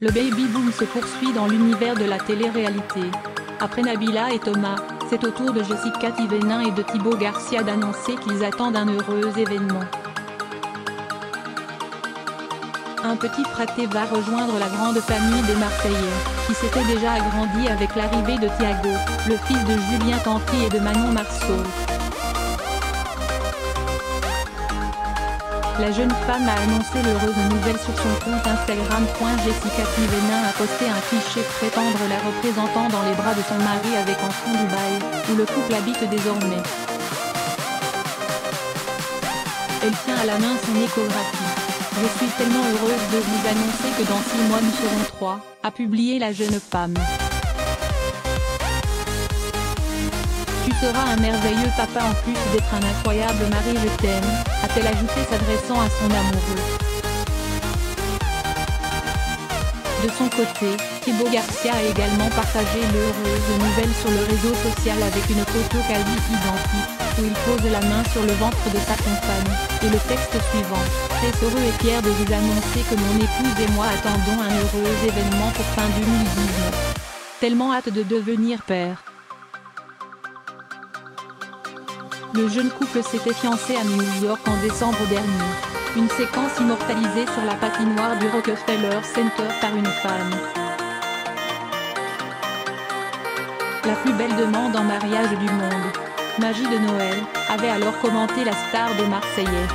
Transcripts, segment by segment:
Le baby boom se poursuit dans l'univers de la télé-réalité. Après Nabila et Thomas, c'est au tour de Jessica Thivenin et de Thibaut Garcia d'annoncer qu'ils attendent un heureux événement. Un petit fraté va rejoindre la grande famille des Marseillais, qui s'était déjà agrandie avec l'arrivée de Thiago, le fils de Julien Tanti et de Manon Marceau. La jeune femme a annoncé l'heureuse nouvelle sur son compte Instagram. Jessica a posté un cliché prétendre la représentant dans les bras de son mari avec enfant Dubaï, où le couple habite désormais. Elle tient à la main son échographie. Je suis tellement heureuse de vous annoncer que dans six mois nous serons trois, a publié la jeune femme. Tu seras un merveilleux papa en plus d'être un incroyable mari je t'aime, a-t-elle ajouté s'adressant à son amoureux. De son côté, Thibaut Garcia a également partagé l'heureuse nouvelle sur le réseau social avec une photo quasi identique, où il pose la main sur le ventre de sa compagne, et le texte suivant, très heureux et fier de vous annoncer que mon épouse et moi attendons un heureux événement pour fin 2019. Tellement hâte de devenir père. Le jeune couple s'était fiancé à New York en décembre dernier. Une séquence immortalisée sur la patinoire du Rockefeller Center par une femme. La plus belle demande en mariage du monde. Magie de Noël, avait alors commenté la star des Marseillais.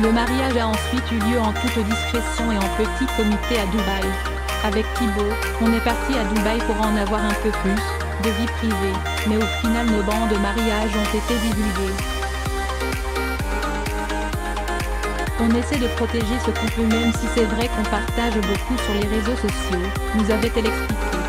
Le mariage a ensuite eu lieu en toute discrétion et en petit comité à Dubaï. Avec Thibaut, on est parti à Dubaï pour en avoir un peu plus, de vie privée, mais au final nos bancs de mariage ont été divulgués. On essaie de protéger ce couple même si c'est vrai qu'on partage beaucoup sur les réseaux sociaux, nous avait-elle expliqué.